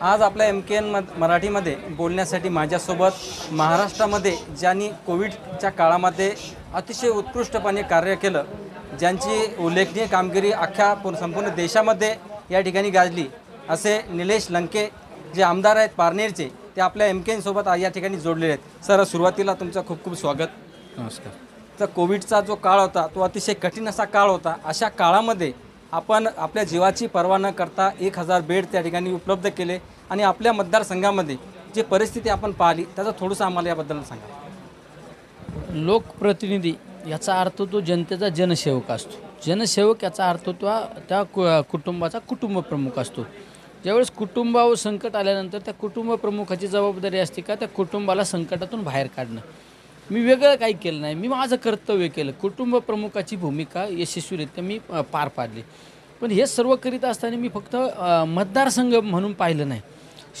आज आपल्या एम के एन मराठीमध्ये बोलण्यासाठी माझ्यासोबत महाराष्ट्रामध्ये ज्यांनी कोविडच्या काळामध्ये अतिशय उत्कृष्टपणे कार्य केलं ज्यांची उल्लेखनीय कामगिरी अख्ख्या संपूर्ण देशामध्ये या ठिकाणी गाजली असे निलेश लंके जे आमदार आहेत पारनेरचे ते आपल्या एम के एनसोबत या ठिकाणी जोडलेले आहेत. सर सुरुवातीला तुमचं खूप खूप स्वागत. नमस्कार. तर कोविडचा जो काळ होता तो अतिशय कठीण असा काळ होता. अशा काळामध्ये आपण आपल्या जीवाची पर्वा न करता एक हजार बेड त्या ठिकाणी उपलब्ध केले आणि आपल्या मतदारसंघामध्ये जी परिस्थिती आपण पाहिली त्याचं थोडंसं आम्हाला याबद्दल सांगा. लोकप्रतिनिधी याचा अर्थ तो जनतेचा जनसेवक असतो. जनसेवक याचा अर्थ तो त्या कु- कुटुंबाचा कुटुंब प्रमुख असतो. ज्यावेळेस कुटुंबावर संकट आल्यानंतर त्या कुटुंब प्रमुखाची जबाबदारी असते का त्या कुटुंबाला संकटातून बाहेर काढणं. मी वेगळं काही केलं नाही. मी माझं कर्तव्य केलं. कुटुंब प्रमुखाची भूमिका यशस्वीरित्या मी पार पाडली. पण हे सर्व करीत असताना मी फक्त मतदारसंघ म्हणून पाहिलं नाही.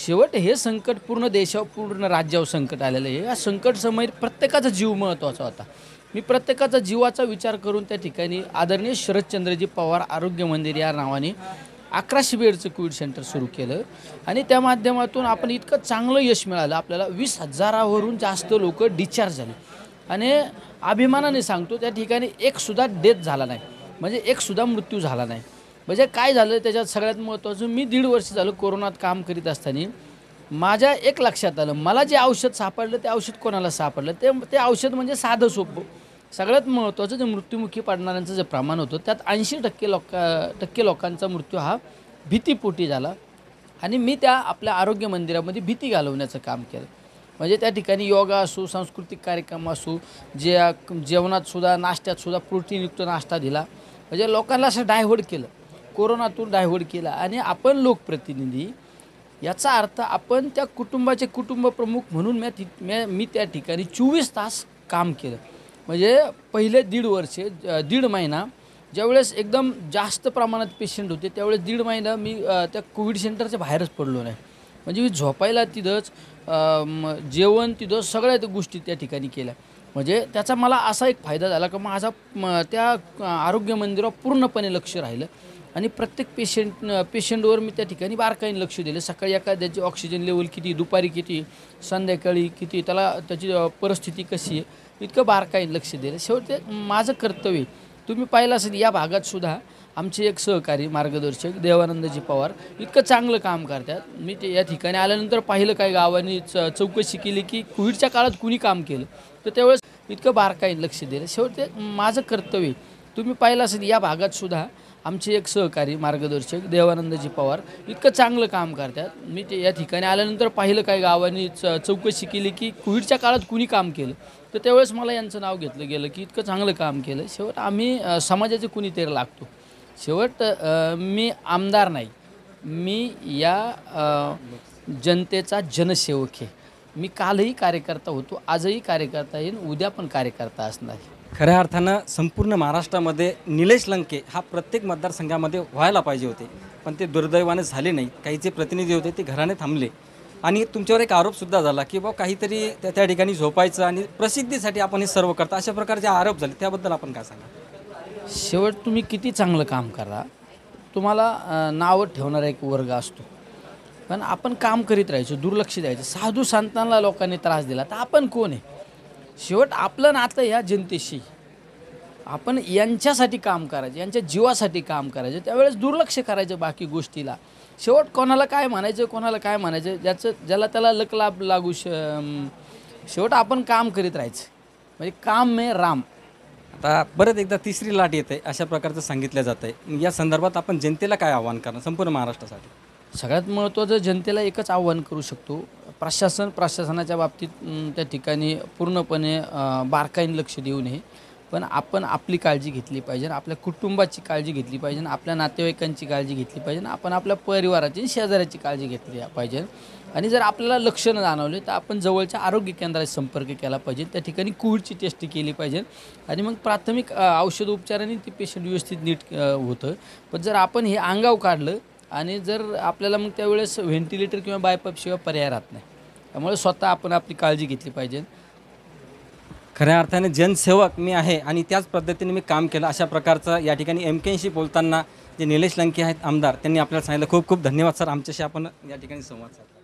शेवट हे संकट पूर्ण देशावर पूर्ण राज्यावर संकट आलेलं आहे. या संकट समय प्रत्येकाचा जीव महत्त्वाचा होता. मी प्रत्येकाचा जीवाचा विचार करून त्या ठिकाणी आदरणीय शरदचंद्रजी पवार आरोग्य मंदिर या नावाने अकराशे बेडचं कोविड सेंटर सुरू केलं. आणि त्या माध्यमातून आपण इतकं चांगलं यश मिळालं. आपल्याला वीस हजारावरून जास्त लोक डिस्चार्ज झाले. आणि अभिमानाने सांगतो त्या ठिकाणी एकसुद्धा डेथ झाला नाही. म्हणजे एकसुद्धा मृत्यू झाला नाही. म्हणजे काय झालं त्याच्यात सगळ्यात महत्त्वाचं मी दीड वर्ष झालं कोरोनात काम करीत असताना माझ्या एक लक्षात आलं मला जे औषध सापडलं ते औषध कोणाला सापडलं? ते ते औषध म्हणजे साधं सोपं. सगळ्यात महत्त्वाचं जे मृत्युमुखी पडणाऱ्यांचं जे प्रमाण होतं त्यात ऐंशी टक्के लोक टक्के लोकांचा मृत्यू हा भीतीपोटी झाला. आणि मी त्या आपल्या आरोग्य मंदिरामध्ये भीती घालवण्याचं काम केलं. म्हणजे त्या ठिकाणी योगा असू सांस्कृतिक कार्यक्रम असू जे जेवणात सुद्धा प्रोटीनयुक्त नाश्ता दिला. म्हणजे लोकांना असं डायव्हर्ट केलं. कोरोनातून डायव्हर्ट केला. आणि आपण लोकप्रतिनिधी याचा अर्थ आपण त्या कुटुंबाचे कुटुंब प्रमुख म्हणून मी मी त्या ठिकाणी चोवीस तास काम केलं. म्हणजे पहिले दीड वर्षे दीड महिना ज्यावेळेस एकदम जास्त प्रमाणात पेशंट होते त्यावेळेस दीड महिना मी त्या कोविड सेंटरच्या बाहेरच पडलो नाही. म्हणजे मी झोपायला तिथंच जेवण तिथं सगळ्या त्या गोष्टी त्या ठिकाणी केल्या. म्हणजे त्याचा मला असा एक फायदा झाला की माझा त्या आरोग्य मंदिरावर पूर्णपणे लक्ष राहिलं. आणि प्रत्येक पेशंट पेशंटवर मी त्या ठिकाणी बारकाईने लक्ष दिलं. सकाळी एखाद्याची ऑक्सिजन लेवल किती दुपारी किती संध्याकाळी किती त्याला त्याची परिस्थिती कशी आहे इतकं बारकाईने लक्ष दिलं शेवटी ते माझं कर्तव्य तुम्ही पाहिलं असेल या भागात सुद्धा आमचे एक सहकारी मार्गदर्शक देवानंदजी पवार इतकं चांगलं काम करतात. मी ते या ठिकाणी आल्यानंतर पाहिलं काही गावांनी च चौकशी केली की कोविडच्या काळात कुणी काम केलं. तर त्यावेळेस इतकं बारकाईने लक्ष दिलं शेवटी ते माझं कर्तव्य तुम्ही पाहिलं असेल या भागात सुद्धा आमचे एक सहकारी मार्गदर्शक देवानंदजी पवार इतकं चांगलं काम करतात. मी ते या ठिकाणी आल्यानंतर पाहिलं काही गावांनी च चौकशी केली की कोविडच्या काळात कुणी काम केलं. तर त्यावेळेस मला यांचं नाव घेतलं गेलं की इतकं चांगलं काम केलं. शेवट आम्ही समाजाचे कुणीतरी लागतो? शेवट मी आमदार नाही. मी या जनतेचा जनसेवक आहे. मी कालही कार्यकर्ता होतो आजही कार्यकर्ता येईन उद्या पण कार्यकर्ता असणार आहे. खऱ्या अर्थानं संपूर्ण महाराष्ट्रामध्ये निलेश लंके हा प्रत्येक मतदारसंघामध्ये व्हायला पाहिजे होते. पण ते दुर्दैवाने झाले नाही. काही जे प्रतिनिधी होते ते घराने थांबले. आणि तुमच्यावर एक आरोपसुद्धा झाला की बा काहीतरी त्या त्या ठिकाणी झोपायचं आणि प्रसिद्धीसाठी आपण हे सर्व करता. अशा प्रकारचे आरोप झाले. त्याबद्दल आपण काय सांगा शेवट तुम्ही किती चांगलं काम करा तुम्हाला नावं ठेवणारा एक वर्ग असतो. पण आपण काम करीत राहायचो दुर्लक्ष द्यायचं. साधू संतांना लोकांनी त्रास दिला तर आपण कोण आहे? शेवट आपलं नातं ह्या जनतेशी. आपण यांच्यासाठी काम करायचं यांच्या जीवासाठी काम करायचं त्यावेळेस दुर्लक्ष करायचं बाकी गोष्टीला. शेवट कोणाला काय म्हणायचं कोणाला काय म्हणायचं ज्याचं ज्याला त्याला लक लाभ लागू श शेवट आपण काम करीत राहायचं. म्हणजे काम मे राम. आता परत एकदा तिसरी लाट येते अशा प्रकारचं सांगितलं जातं आहे या संदर्भात आपण जनतेला काय आव्हान करणार संपूर्ण महाराष्ट्रासाठी? सगळ्यात महत्त्वाचं जनतेला एकच आव्हान करू शकतो. प्रशासन प्रशासनाच्या बाबतीत त्या ठिकाणी पूर्णपणे बारकाईने लक्ष देऊ नये. पण आपण आपली काळजी घेतली पाहिजे आपल्या कुटुंबाची काळजी घेतली पाहिजे आपल्या नातेवाईकांची काळजी घेतली पाहिजे आपण आपल्या परिवाराची शेजाऱ्याची काळजी घेतली पाहिजे. आणि जर आपल्याला लक्षणं जाणवले तर आपण जवळच्या आरोग्य केंद्राशी संपर्क केला पाहिजे. त्या ठिकाणी कोविडची टेस्ट केली पाहिजे. आणि मग प्राथमिक औषध उपचाराने ती पेशंट व्यवस्थित नीट होतं. पण जर आपण हे अंगाव काढलं आणि जर आपल्याला मग त्यावेळेस व्हेंटिलेटर किंवा बायपॉप शिवाय पर्याय राहत नाही. त्यामुळे स्वतः आपण आपली काळजी घेतली पाहिजे. खऱ्या अर्थाने जनसेवक मी आहे आणि त्याच पद्धतीने मी काम केलं. अशा प्रकारचं या ठिकाणी एम केशी बोलताना जे निलेश लंके आहेत आमदार त्यांनी आपल्याला सांगितलं. खूप खूप धन्यवाद सर. आमच्याशी आपण या ठिकाणी संवाद साधला.